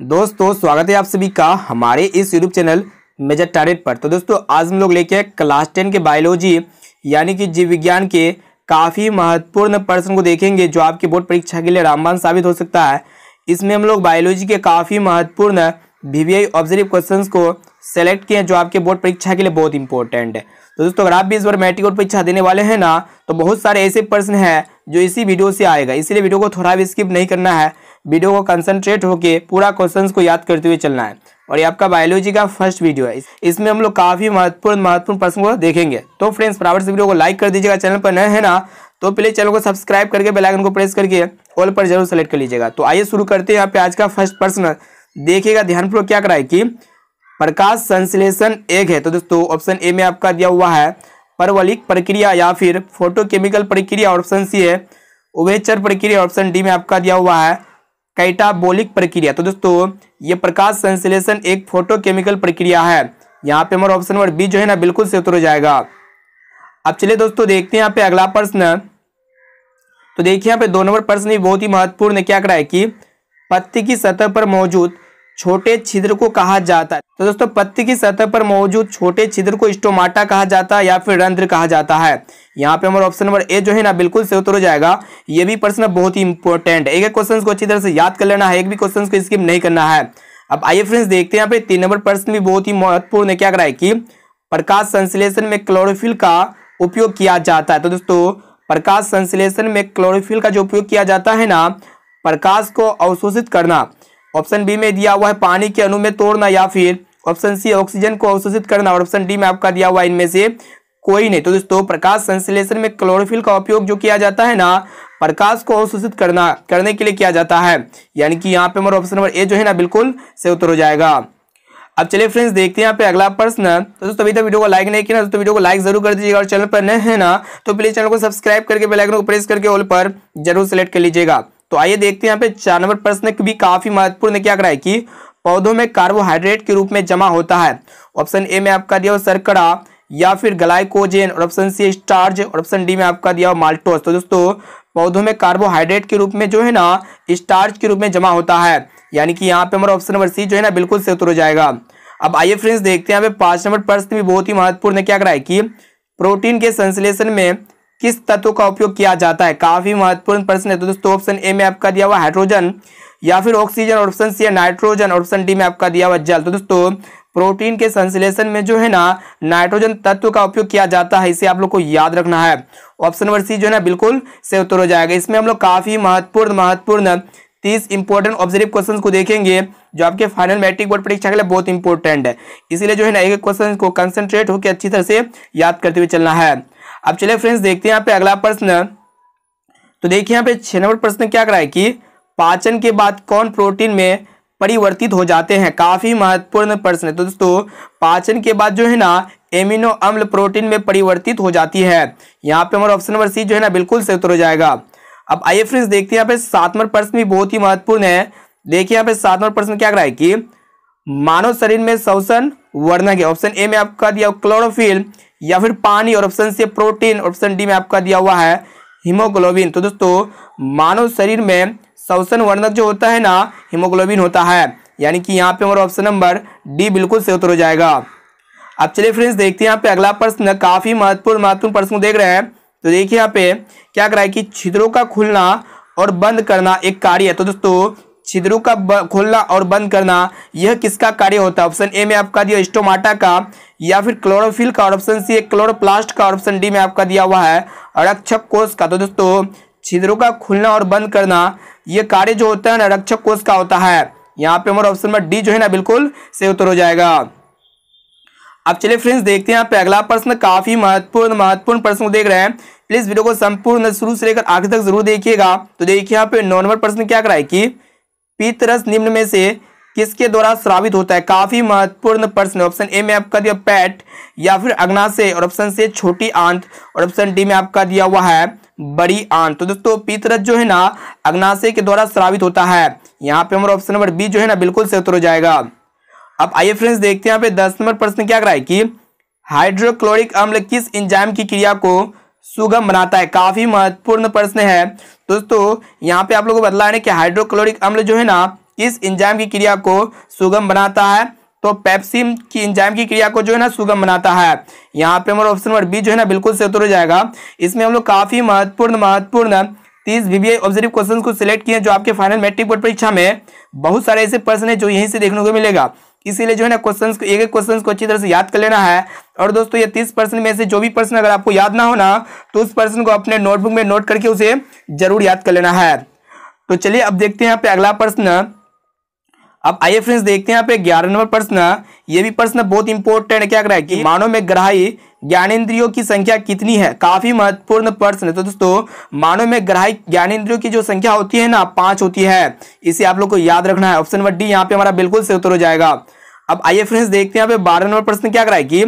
दोस्तों, स्वागत है आप सभी का हमारे इस यूट्यूब चैनल मेजर टारेट पर। तो दोस्तों, आज हम लोग लेके क्लास टेन के बायोलॉजी यानी कि जीव विज्ञान के काफ़ी महत्वपूर्ण प्रश्न को देखेंगे, जो आपकी बोर्ड परीक्षा के लिए रामबान साबित हो सकता है। इसमें हम लोग बायोलॉजी के काफ़ी महत्वपूर्ण वीवीआई ऑब्ज़र्व क्वेश्चन को सेलेक्ट किए हैं, जो आपके बोर्ड परीक्षा के लिए बहुत इंपॉर्टेंट है। तो दोस्तों, अगर आप भी इस बार मैट्रिक और परीक्षा देने वाले हैं ना तो बहुत सारे ऐसे प्रश्न हैं जो इसी वीडियो से आएगा। इसीलिए वीडियो को थोड़ा भी स्किप नहीं करना है। वीडियो को कंसंट्रेट होकर पूरा क्वेश्चंस को याद करते हुए चलना है। और ये आपका बायोलॉजी का फ़र्स्ट वीडियो है। इसमें हम लोग काफ़ी महत्वपूर्ण महत्वपूर्ण प्रश्न को देखेंगे। तो फ्रेंड्स बराबर वीडियो को लाइक कर दीजिएगा चैनल पर नए है ना तो पहले चैनल को सब्सक्राइब करके बेलाइकन को प्रेस करके ऑल पर ज़रूर सेलेक्ट कर लीजिएगा। तो आइए शुरू करते हैं यहाँ पे आज का फ़र्स्ट प्रश्न। देखिएगा, ध्यानपूर्वक क्या कराए कि प्रकाश संश्लेषण एक है। तो दोस्तों ऑप्शन ए में आपका दिया हुआ है परवलिक प्रक्रिया या फिर फोटोकेमिकल प्रक्रिया ऑप्शन सी है, उभयचर प्रक्रिया ऑप्शन डी में आपका दिया हुआ है कैटाबोलिक प्रक्रिया। तो दोस्तों, ये प्रकाश संश्लेषण एक फोटोकेमिकल प्रक्रिया है। यहाँ पे हमारा ऑप्शन नंबर बी जो है ना, बिल्कुल से उतर हो जाएगा। अब चलिए दोस्तों, देखते हैं यहाँ पे अगला प्रश्न। तो देखिए यहाँ पे दो नंबर प्रश्न बहुत ही महत्वपूर्ण क्या करा है कि पत्ती की सतह पर मौजूद छोटे छिद्र को कहा जाता है। तो दोस्तों, पत्ती की सतह पर मौजूद छोटे छिद्र को स्टोमाटा कहा जाता है या फिर रंध्र कहा जाता है। यहाँ पे हमारा ऑप्शन नंबर ए जो है ना, बिल्कुल से उत्तर हो जाएगा। ये भी प्रश्न बहुत ही इंपॉर्टेंट एक एक क्वेश्चन को अच्छी तरह से याद कर लेना है, एक भी क्वेश्चन को स्किप नहीं करना है। अब आइए फ्रेंड्स देखते हैं यहाँ पे तीन नंबर प्रश्न भी बहुत ही महत्वपूर्ण है। क्या करा है कि प्रकाश संश्लेषण में क्लोरोफिल का उपयोग किया जाता है। तो दोस्तों, प्रकाश संश्लेषण में क्लोरोफिल का जो उपयोग किया जाता है ना, प्रकाश को अवशोषित करना। ऑप्शन बी में दिया हुआ है पानी के अणु में तोड़ना या फिर ऑप्शन सी, ऑक्सीजन को अवशोषित करना और ऑप्शन डी में आपका दिया हुआ इनमें से कोई नहीं। तो दोस्तों, प्रकाश संश्लेषण में क्लोरोफिल का उपयोग जो किया जाता है ना, प्रकाश को अवशोषित करना, करने के लिए किया जाता है। यानी कि यहाँ पे हमारा ऑप्शन नंबर ए जो है ना, बिल्कुल से उत्तर हो जाएगा। अब चलिए फ्रेंड्स, देखते हैं यहाँ पे अगला प्रश्न। तो दोस्तों, अभी तक वीडियो को लाइक नहीं किया ना तो वीडियो को लाइक ज़रूर कर दीजिएगा और चैनल पर नए हैं ना तो प्लीज़ चैनल को सब्सक्राइब करके बेल आइकन को प्रेस करके ऑल पर ज़रूर सेलेक्ट कर लीजिएगा। तो आइए देखते हैं यहाँ पे चार नंबर प्रश्न भी काफ़ी महत्वपूर्ण क्या कराए कि पौधों में कार्बोहाइड्रेट के रूप में जमा होता है। ऑप्शन ए में आपका दिया सरकड़ा या फिर ग्लाइकोजेन और ऑप्शन सी स्टार्च और ऑप्शन डी में आपका दिया माल्टोस तो दोस्तों, पौधों में कार्बोहाइड्रेट के रूप में जो है ना स्टार्च के रूप में जमा होता है। यानी कि यहाँ पे हमारा ऑप्शन नंबर सी जो है ना, बिल्कुल से उत्तर हो जाएगा। अब आइए फ्रेंड्स देखते हैं यहाँ पे पाँच नंबर प्रश्न भी बहुत ही महत्वपूर्ण क्या कराए कि प्रोटीन के संश्लेषण में किस तत्व का उपयोग किया जाता है? काफ़ी महत्वपूर्ण प्रश्न है। तो दोस्तों ऑप्शन ए में आपका दिया हुआ हाइड्रोजन या फिर oxygen option C nitrogen option D में आपका दिया हुआ जल। तो दोस्तों प्रोटीन के संश्लेषण में जो है ना नाइट्रोजन तत्व का उपयोग किया जाता है, इसे आप लोग को याद रखना है। ऑप्शन नंबर सी जो है ना, बिल्कुल से उत्तर हो जाएगा। इसमें हम लोग काफ़ी महत्वपूर्ण महत्वपूर्ण तीस इंपॉर्टेंट ऑब्ज़र्व क्वेश्चन को देखेंगे, जो आपके फाइनल मैट्रिक बोर्ड परीक्षा के लिए बहुत इंपॉर्टेंट है। इसीलिए जो है ना, एक क्वेश्चन को कंसंट्रेट होकर अच्छी तरह से याद करते हुए चलना है। अब चलिए फ्रेंड्स देखते हैं यहाँ पे अगला प्रश्न। तो देखिए यहाँ पे छह नंबर प्रश्न क्या कराए कि पाचन के बाद कौन प्रोटीन में परिवर्तित हो जाते हैं? काफ़ी महत्वपूर्ण प्रश्न है। तो दोस्तों, पाचन के बाद जो है ना एमिनो अम्ल प्रोटीन में परिवर्तित हो जाती है। यहाँ पे हमारा ऑप्शन नंबर सी जो है ना, बिल्कुल से उत्तर हो जाएगा। अब आइए फ्रेंड्स देखते हैं यहाँ पे सात नंबर प्रश्न भी बहुत ही महत्वपूर्ण है। देखिए यहाँ पे सात नंबर प्रश्न क्या कराए कि मानव शरीर में शोषण वर्णक है। ऑप्शन ए में आपका दिया क्लोरोफिल या फिर पानी और option C protein, option D में आपका दिया हुआ है हीमोग्लोबिन। तो दोस्तों, मानव शरीर में शोषण वर्णक जो होता है ना, हीमोग्लोबिन होता है। यानी कि यहाँ पे हमारा ऑप्शन नंबर डी बिल्कुल से उत्तर हो जाएगा। अब चलिए फ्रेंड्स, देखते हैं यहाँ पे अगला प्रश्न काफ़ी महत्वपूर्ण महत्वपूर्ण प्रश्न देख रहे हैं। तो देखिए यहाँ पे क्या करा है कि छिद्रों का खुलना और बंद करना एक कार्य है। तो दोस्तों छिद्रों का खोलना और बंद करना, यह किसका कार्य होता है? ऑप्शन ए में आपका दिया स्टोमाटा का, या फिर क्लोरोफिल का ऑप्शन सी क्लोरोप्लास्ट का ऑप्शन डी में आपका दिया हुआ है रक्षक कोष का। तो दोस्तों, छिद्रों का खुलना और बंद करना यह कार्य जो होता है ना रक्षक कोष का होता है। यहाँ पे हमारा ऑप्शन नंबर डी जो है ना, बिल्कुल से उत्तर हो जाएगा। अब चलिए फ्रेंड्स, देखते हैं यहाँ पे अगला प्रश्न, काफ़ी महत्वपूर्ण महत्वपूर्ण प्रश्न देख रहे हैं। प्लीज़ वीडियो को संपूर्ण शुरू से लेकर आखिर तक ज़रूर देखिएगा। तो देखिए यहाँ पे नौ नंबर प्रश्न क्या कराए कि पीतरस निम्न में से किसके द्वारा श्रावित होता है? काफ़ी महत्वपूर्ण प्रश्न ऑप्शन ए में आपका दिया पैट या फिर अग्नाशय और ऑप्शन से छोटी आंत और ऑप्शन डी में आपका दिया हुआ है बड़ी आंत। तो दोस्तों, पीतरस जो है ना, अग्नाशय के द्वारा श्रावित होता है। यहाँ पे हमारा ऑप्शन नंबर बी जो है ना, बिल्कुल से उत्तर हो जाएगा। अब आइए फ्रेंड्स, देखते हैं यहाँ पे दस नंबर प्रश्न क्या कराए कि हाइड्रोक्लोरिक अम्ल किस इंजाइम की क्रिया को सुगम बनाता है, काफ़ी महत्वपूर्ण प्रश्न है। दोस्तों, यहाँ पे आप लोगों को बदला है कि हाइड्रोक्लोरिक अम्ल जो है ना किस इंजाम की क्रिया को सुगम बनाता है। तो पेप्सिम की इंजाम की क्रिया को जो है ना, सुगम बनाता है। यहाँ पे हमारा ऑप्शन नंबर बी जो है ना, बिल्कुल से उत्तर हो जाएगा। इसमें हम लोग काफ़ी महत्वपूर्ण महत्वपूर्ण तीस वीवीआई ऑब्ज़र्व क्वेश्चन को सिलेक्ट किए जो आपके फाइनल मैट्रिक बोर्ड परीक्षा में बहुत सारे ऐसे प्रश्न है, जो यहीं से देखने को मिलेगा। इसीलिए जो है ना क्वेश्चन को एक एक क्वेश्चन को अच्छी तरह से याद कर लेना है। और दोस्तों, ये तीस परसेंट में से जो भी प्रश्न अगर आपको याद ना हो ना तो उस प्रश्न को अपने नोटबुक में नोट करके उसे ज़रूर याद कर लेना है। तो चलिए, अब देखते हैं यहाँ पे अगला प्रश्न। अब आइए फ्रेंड्स देखते हैं यहाँ पे ग्यारह नंबर प्रश्न। ये भी प्रश्न बहुत इंपॉर्टेंट क्या कर है कि मानव में ग्राही ज्ञानेन्द्रियों की संख्या कितनी है? काफ़ी महत्वपूर्ण प्रश्न है। तो दोस्तों, मानव में ग्राही ज्ञानेन्द्रियों की जो संख्या होती है ना, पाँच होती है। इसे आप लोग को याद रखना है। ऑप्शन नंबर डी यहाँ पे हमारा बिल्कुल से उत्तर हो जाएगा। अब आइए फ्रेंड्स देखते हैं यहाँ पे बारह नंबर प्रश्न क्या कराए कि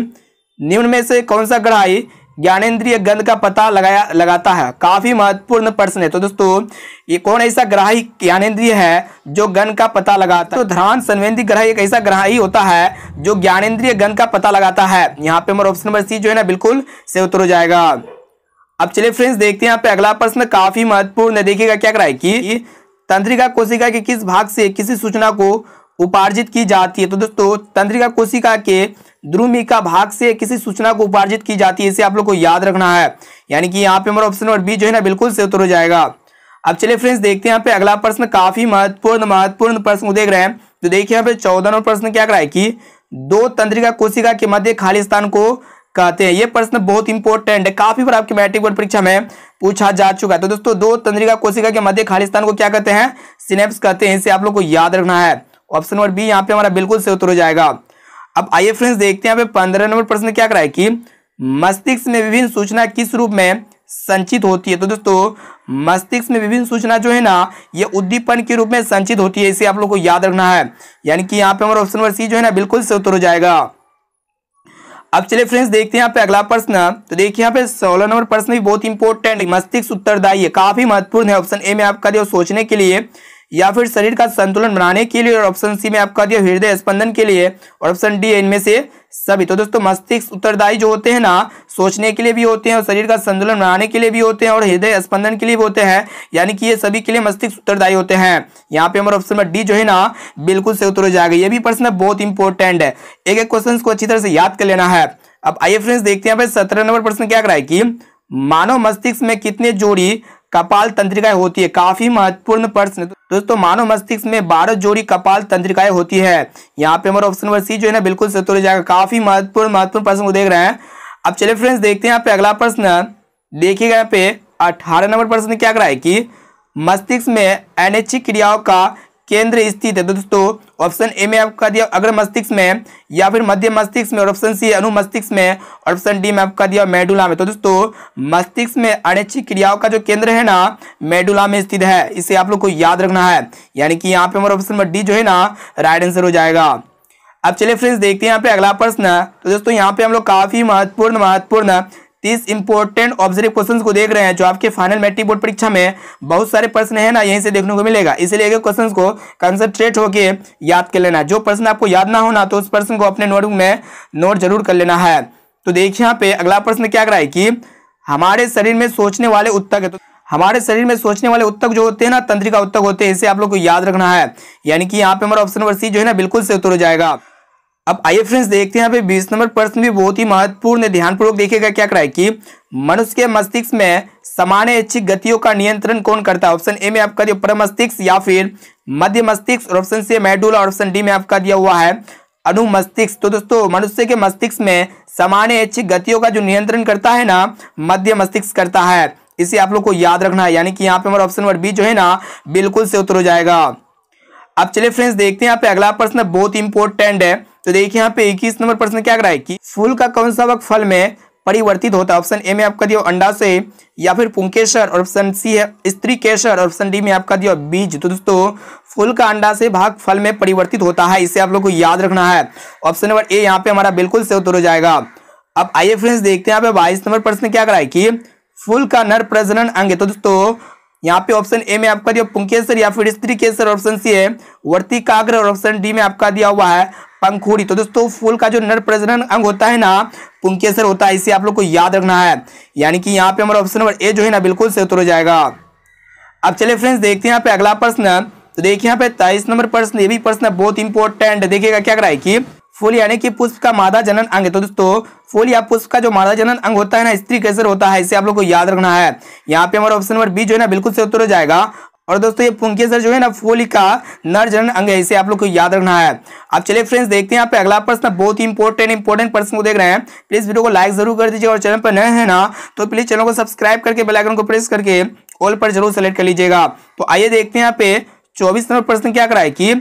निम्न में से कौन सा ग्राही ज्ञानेन्द्रिय गंध का पता लगाया, लगाता है। काफ़ी महत्वपूर्ण प्रश्न है। तो दोस्तों, ये कौन ऐसा ग्राही ज्ञानेन्द्रिय है जो गंध का पता लगाता है? तो ध्यान संवेदी ग्राही एक ऐसा ग्राही होता है जो ज्ञानेन्द्रिय गंध का पता लगाता है। यहाँ पे हमारा ऑप्शन नंबर सी जो है ना, बिल्कुल से उत्तर हो जाएगा। अब चलिए फ्रेंड्स देखते हैं यहाँ पे अगला प्रश्न काफ़ी महत्वपूर्ण है। देखिएगा क्या कराए कि तंत्रिका कोशिका के किस भाग से किसी सूचना को उपार्जित की जाती है। तो दोस्तों, तंत्रिका कोशिका के द्रुमिका भाग से किसी सूचना को उपार्जित की जाती है, इसे आप लोग को याद रखना है। यानी कि यहाँ पे हमारा ऑप्शन नंबर बी जो है ना, बिल्कुल से उत्तर हो जाएगा। अब चलिए फ्रेंड्स देखते हैं यहाँ पे अगला प्रश्न, काफ़ी महत्वपूर्ण महत्वपूर्ण प्रश्न देख रहे हैं। तो देखिए यहाँ पे चौदह नंबर प्रश्न क्या कराए कि दो तंत्रिका कोशिका के मध्य खाली स्थान को कहते हैं। ये प्रश्न बहुत इंपॉर्टेंट है काफ़ी बार आपके मैट्रिक बोर्ड परीक्षा में पूछा जा चुका है। तो दोस्तों, दो तंत्रिका कोशिका के मध्य खाली स्थान को क्या कहते हैं? सिनेप्स कहते हैं, इसे आप लोग को याद रखना है। ऑप्शन नंबर बी, यहाँ पे हमारा बिल्कुल से उत्तर हो जाएगा। अब आइए फ्रेंड्स देखते हैं यहाँ पे पंद्रह नंबर प्रश्न क्या कराए कि मस्तिष्क में विभिन्न सूचना किस रूप में संचित होती है? तो दोस्तों, मस्तिष्क में विभिन्न सूचना जो है ना, ये उद्दीपन के रूप में संचित होती है, इसे आप लोग को याद रखना है। यानी कि यहाँ पे हमारा ऑप्शन नंबर सी जो है ना, बिल्कुल से उत्तर हो जाएगा। अब चलिए फ्रेंड्स देखते हैं यहाँ पे अगला प्रश्न। तो देखिए यहाँ पे सोलह नंबर प्रश्न भी बहुत इंपॉर्टेंट मस्तिष्क उत्तरदायी है, काफ़ी महत्वपूर्ण है। ऑप्शन ए में आपका दिया सोचने के लिए। या फिर शरीर का संतुलन बनाने के लिए और ऑप्शन सी में आपका दिया हृदय स्पंदन के लिए और ऑप्शन डी इनमें से सभी। तो दोस्तों, मस्तिष्क उत्तरदायी जो होते हैं ना, सोचने के लिए भी होते हैं और शरीर का संतुलन बनाने के लिए भी होते हैं और हृदय स्पंदन के लिए भी होते हैं। यानी कि ये सभी के लिए मस्तिष्क उत्तरदायी होते हैं। यहाँ पे हमारा ऑप्शन डी जो है ना, बिल्कुल से उत्तर हो जाएगा। ये भी प्रश्न बहुत इंपॉर्टेंट है। एक एक क्वेश्चन को अच्छी तरह से याद कर लेना है। अब आइए फ्रेंड्स देखते हैं सत्रह नंबर प्रश्न क्या कराए कि मानव मस्तिष्क में कितने जोड़ी कपाल तंत्रिकाएँ होती है। काफ़ी महत्वपूर्ण प्रश्न। दोस्तों, मानव मस्तिष्क में बारह जोड़ी कपाल तंत्रिकाएँ होती है। यहाँ पे हमारा ऑप्शन नंबर सी जो है ना, बिल्कुल से उत्तर जाएगा। काफ़ी महत्वपूर्ण महत्वपूर्ण प्रश्न को देख रहे हैं। अब चले फ्रेंड्स देखते हैं यहाँ पे अगला प्रश्न। देखिएगा यहाँ पे अठारह नंबर प्रश्न क्या कराए कि मस्तिष्क में अनैच्छिक क्रियाओं का केंद्र स्थित है। तो दोस्तों ऑप्शन ए में आपका दिया अग्र मस्तिष्क में या फिर मध्य मस्तिष्क में और ऑप्शन सी अनु मस्तिष्क में और ऑप्शन डी में आपका दिया मेडुला में। तो दोस्तों, मस्तिष्क में अनैच्छिक क्रियाओं का जो केंद्र है ना, मेडुला में स्थित है। इसे आप लोग को याद रखना है। यानी कि यहाँ पे हमारा ऑप्शन नंबर डी जो है ना राइट आंसर हो जाएगा। अब चलिए फ्रेंड्स देखते हैं यहाँ पे अगला प्रश्न। तो दोस्तों, यहाँ पे हम लोग काफ़ी महत्वपूर्ण महत्वपूर्ण तीस इंपॉर्टेंट ऑब्ज़र्व क्वेश्चन को देख रहे हैं, जो आपके फाइनल मैट्रिक बोर्ड परीक्षा में बहुत सारे प्रश्न है ना, यहीं से देखने को मिलेगा। इसलिए क्वेश्चन को कंसंट्रेट होके याद कर लेना। जो प्रश्न आपको याद ना होना तो उस प्रश्न को अपने नोटबुक में नोट ज़रूर कर लेना है। तो देखिए यहाँ पे अगला प्रश्न क्या कराए कि हमारे शरीर में सोचने वाले उत्तक है तो हमारे शरीर में सोचने वाले उत्तक जो होते हैं ना, तंत्रिका उत्तक होते हैं, इसे आप लोग को याद रखना है। यानी कि यहाँ पे हमारा ऑप्शन नंबर सी जो है ना, बिल्कुल से उत्तर हो जाएगा। अब आइए फ्रेंड्स देखते हैं यहाँ पे बीस नंबर प्रश्न भी बहुत ही महत्वपूर्ण है। ध्यानपूर्वक देखिएगा क्या कराए कि मनुष्य के मस्तिष्क में सामान्य इच्छिक गतियों का नियंत्रण कौन करता है? ऑप्शन ए में आपका दिया पर मस्तिष्क या फिर मध्य मस्तिष्क और ऑप्शन सी मेडुला और ऑप्शन डी में आपका दिया हुआ है अनु मस्तिष्क। तो दोस्तों, मनुष्य के मस्तिष्क में सामान्य इच्छिक गतियों का जो नियंत्रण करता है ना, मध्य मस्तिष्क करता है। इसे आप लोग को याद रखना है, यानी कि यहाँ पे हमारा ऑप्शन नंबर बी जो है ना, बिल्कुल से उत्तर हो जाएगा। अब चलिए फ्रेंड्स देखते हैं यहाँ पे अगला प्रश्न बहुत इंपॉर्टेंट है। तो देखिए यहाँ पे इक्कीस नंबर प्रश्न क्या कराए कि फूल का कौन सा वक्त फल में परिवर्तित होता है? ऑप्शन ए में आपका दिया अंडा से, या फिर पुंकेशर और ऑप्शन सी है स्त्री केशर और ऑप्शन डी में आपका दिया बीज। तो दोस्तों, फूल का अंडा से भाग फल में परिवर्तित होता है, इसे आप लोग को याद रखना है। ऑप्शन नंबर ए यहाँ पे हमारा बिल्कुल से उत्तर हो जाएगा। अब आइए फ्रेंड्स देखते हैं यहाँ पे बाईस नंबर प्रश्न क्या कराए कि फूल का नर प्रजनन अंग तो दोस्तों, यहाँ पे ऑप्शन ए में आपका दिया पुंकेसर, या फिर स्त्री केसर ऑप्शन सी है वर्ती काग्र और ऑप्शन डी में आपका दिया हुआ है पंखुड़ी। तो दोस्तों, फूल का जो नर प्रजनन अंग होता है ना पुंकेसर होता है, इसे आप लोग को याद रखना है। यानी कि यहाँ पे हमारा ऑप्शन नंबर ए जो है ना, बिल्कुल से उत्तर हो जाएगा। अब चलिए फ्रेंड्स देखते हैं यहाँ पे अगला प्रश्न। तो देखिए यहाँ पे तेईस नंबर प्रश्न, ये भी प्रश्न बहुत इंपॉर्टेंट देखिएगा क्या कराए कि फूल यानी कि पुष्प का मादा जनन अंग तो दोस्तों, फूल या पुष्प का जो मादा जनन अंग होता है ना, स्त्री कैसर होता है, इसे आप लोग को याद रखना है। यहाँ पे हमारा ऑप्शन नंबर बी जो है ना, बिल्कुल से उत्तर हो जाएगा। और दोस्तों, ये पुंकेसर जो है ना, फूल का नर जनन अंग है, इसे आप लोग को याद रखना है। अब चलिए फ्रेंड्स देखते हैं यहाँ पे अगला प्रश्न, बहुत ही इंपॉर्टेंट इंपॉर्टेंट प्रश्न को देख रहे हैं। प्लीज़ वीडियो को लाइक ज़रूर कर दीजिए और चैनल पर नए हैं ना तो प्लीज़ चैनल को सब्सक्राइब करके बेलाइकन को प्रेस करके ऑल पर ज़रूर सेलेक्ट कर लीजिएगा। तो आइए देखते हैं यहाँ पे, चौबीस नंबर प्रश्न क्या कराए कि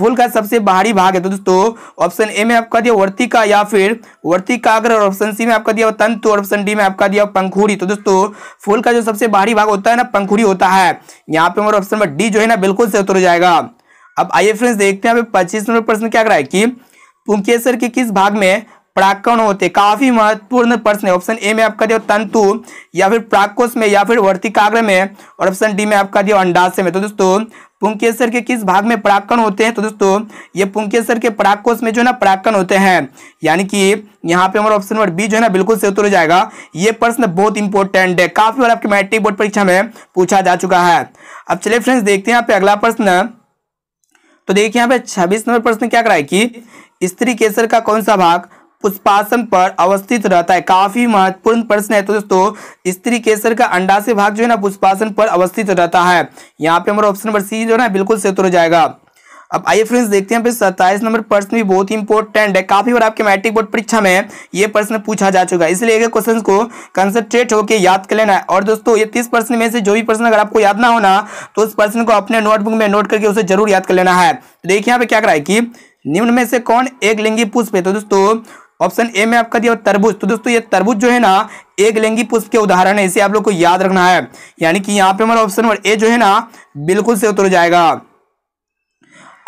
फूल का सबसे बाहरी भाग है। तो दोस्तों ऑप्शन ए में आपका दिया वर्तिका या फिर वर्तिकाग्र और ऑप्शन सी में आपका दिया तंतु, और ऑप्शन डी में आपका दिया पंखुड़ी। तो दोस्तों, फूल का जो सबसे बाहरी भाग होता है ना, पंखुड़ी होता है। यहाँ पे हमारा ऑप्शन नंबर डी जो है ना, बिल्कुल से उतर जाएगा। अब आइए फ्रेंड्स देखते हैं पच्चीस नंबर प्रश्न क्या कर रहा है कि पुंकेसर के किस भाग में प्राकण होते, काफ़ी महत्वपूर्ण प्रश्न है। ऑप्शन ए में आपका दिया तंतु, या फिर प्राकोष में, या फिर वर्तिकाग्र में, और ऑप्शन डी में आपका दिया अंडाशय में। तो दोस्तों, पुंकेसर के किस भाग में पराकण होते हैं? तो दोस्तों, ये पुंकेसर के पराकोष में जो है ना पराकण होते हैं। यानी कि यहाँ पे हमारा ऑप्शन नंबर बी जो है ना, बिल्कुल से उत्तर हो जाएगा। ये प्रश्न बहुत इंपॉर्टेंट है। काफ़ी बार आपके मैट्रिक बोर्ड परीक्षा में पूछा जा चुका है। अब चलिए फ्रेंड्स देखते हैं यहाँ पे अगला प्रश्न। तो देखिए यहाँ पे छब्बीस नंबर प्रश्न क्या कराए कि स्त्री केसर का कौन सा भाग? पुष्पासन पर अवस्थित रहता है। काफ़ी महत्वपूर्ण प्रश्न है तो दोस्तों स्त्री केसर का अंडा से भाग जो है ना, पुष्पासन पर अवस्थित रहता है। यहाँ पे हमारा ऑप्शन नंबर सी जो है ना, बिल्कुल से हो जाएगा। अब आइए फ्रेंड्स देखते हैं सत्ताईस नंबर प्रश्न भी बहुत इंपॉर्टेंट है। काफ़ी बार आपके मैट्रिक बोर्ड परीक्षा में ये प्रश्न पूछा जा चुका है। इसलिए क्वेश्चन को कंसंट्रेट होकर याद कर लेना है। और दोस्तों, ये तीस प्रश्न में से जो भी प्रश्न अगर आपको याद ना होना तो उस प्रश्न को अपने नोटबुक में नोट करके उसे ज़रूर याद कर लेना है। देखिए यहाँ पे क्या कराए कि निम्न में से कौन एक लिंगी पुष्प है? तो दोस्तों ऑप्शन ए में आपका दिया तरबूज। तो दोस्तों, ये तरबूज जो है ना, एक लिंगी पुष्प के उदाहरण है, इसे आप लोग को याद रखना है। यानी कि यहाँ पे हमारा ऑप्शन नंबर ए जो है ना, बिल्कुल से उतर जाएगा।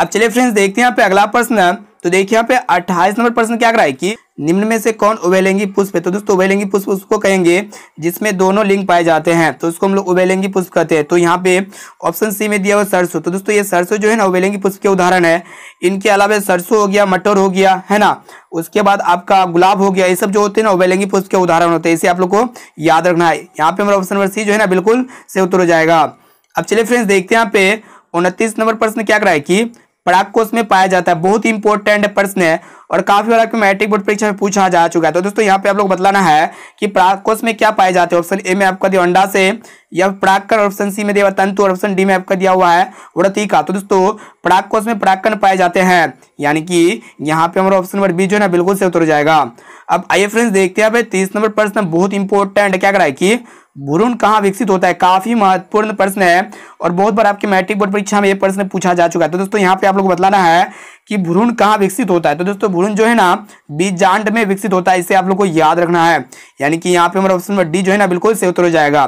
अब चलिए फ्रेंड्स देखते हैं यहाँ पे अगला प्रश्न। तो देखिए यहाँ पे अट्ठाईस नंबर प्रश्न क्या कराए कि निम्न में से कौन उभयलिंगी पुष्प? है तो दोस्तों उभयलिंगी पुष्प उसको कहेंगे जिसमें दोनों लिंग पाए जाते हैं। तो उसको हम लोग उभयलिंगी पुष्प कहते हैं। तो यहाँ पे ऑप्शन सी में दिया हुआ सरसों। तो दोस्तों, ये सरसों जो है ना उभयलिंगी पुष्प के उदाहरण है। इनके अलावा सरसों हो गया, मटर हो गया, है ना? उसके बाद आपका गुलाब हो गया, ये सब जो होते हैं ना उभयलिंगी पुष्प के उदाहरण होते हैं। इसे आप लोग को याद रखना है। यहाँ पे हमारा ऑप्शन नंबर सी जो है ना, बिल्कुल से उत्तर हो जाएगा। अब चलिए फ्रेंड्स देखते हैं यहाँ पे उनतीस नंबर प्रश्न क्या कराए कि पराग कोष में पाया जाता है। बहुत इंपॉर्टेंट प्रश्न है। और काफ़ी बार आपके मैट्रिक बोर्ड परीक्षा में पूछा जा चुका है। तो दोस्तों, यहाँ पे आप लोग बतलाना है कि पराग कोष में क्या पाए जाते हैं। ऑप्शन ए में आपका दिया अंडा से, या परागकण ऑप्शन सी में दिया तंतु और ऑप्शन डी में आपका दिया हुआ है व्रतिका तो दोस्तों पराग कोष में परागकण पाए जाते हैं। यानी कि यहाँ पे हमारा ऑप्शन नंबर बी जो है ना, बिल्कुल से उतर जाएगा। अब आइए फ्रेंड्स देखते हैं भाई तीस नंबर प्रश्न बहुत इंपॉर्टेंट क्या कराए की भ्रूण कहाँ विकसित होता है? काफ़ी महत्वपूर्ण प्रश्न है और बहुत बार आपके मैट्रिक बोर्ड परीक्षा में ये प्रश्न पूछा जा चुका है। तो दोस्तों, यहाँ पे आप लोग बताना है कि भ्रूण कहाँ विकसित होता है? तो दोस्तों, भ्रूण जो है ना, बीजांड में विकसित होता है, इसे आप लोग को याद रखना है। यानी कि यहाँ पे हमारा ऑप्शन नंबर डी जो है ना, बिल्कुल से उत्तर हो जाएगा।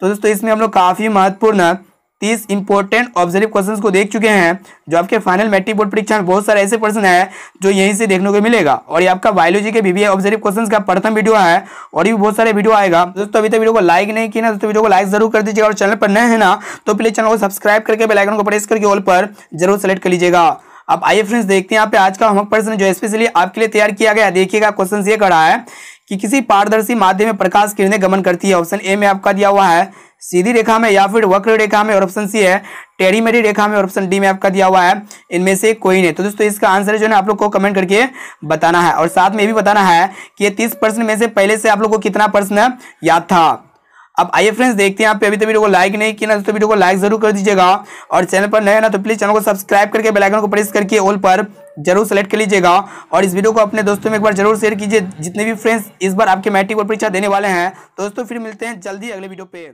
तो दोस्तों, इसमें हम लोग काफ़ी महत्वपूर्ण तीस इंपॉर्टेंट ऑब्ज़र्व क्वेश्चंस को देख चुके हैं, जो आपके फाइनल मैट्रिक बोर्ड परीक्षा में बहुत सारे ऐसे प्रश्न है, जो यहीं से देखने को मिलेगा। और ये आपका बायोलॉजी के बीबीए ऑब्ज़र्व क्वेश्चंस का प्रथम वीडियो है, और भी बहुत सारे वीडियो आएगा। दोस्तों, अभी तक वीडियो को लाइक नहीं किया ना, दोस्तों वीडियो को लाइक ज़रूर कर दीजिएगा। और चैनल पर नए है ना तो प्लीज़ चैनल को सब्सक्राइब करके बेलाइकन को प्रेस करके ऑल पर ज़रूर सेलेक्ट कर लीजिएगा। अब आइए फ्रेंड्स देखते हैं यहाँ पे आज का होमवर्क प्रश्न जो स्पेशली आपके लिए तैयार किया गया देखिएगा क्वेश्चन ये करा है कि किसी पारदर्शी माध्यम में प्रकाश किरणें गमन करती है। ऑप्शन ए में आपका दिया हुआ है सीधी रेखा में या फिर वक्र रेखा में और ऑप्शन सी है टेढ़ी मेरी रेखा में और ऑप्शन डी में आपका दिया हुआ है। इनमें से कोई नहीं। तो दोस्तों, इसका आंसर जो है आप लोग को कमेंट करके बताना है। और साथ में ये भी बताना है कि ये तीस प्रश्न में से पहले से आप लोग को कितना प्रश्न याद था? अब आइए फ्रेंड्स देखते हैं आप अभी तो वीडियो को लाइक नहीं किया ना तो वीडियो को लाइक ज़रूर कर दीजिएगा। और चैनल पर नया ना तो प्लीज़ चैनल को सब्सक्राइब करके बेलाइकन को प्रेस करके ऑल पर ज़रूर सेलेक्ट कर लीजिएगा। और इस वीडियो को अपने दोस्तों में एक बार ज़रूर शेयर कीजिए। जितने भी फ्रेंड्स इस बार आपके मैट्रिक और परीक्षा देने वाले हैं, दोस्तों फिर मिलते हैं जल्दी अगले वीडियो पे।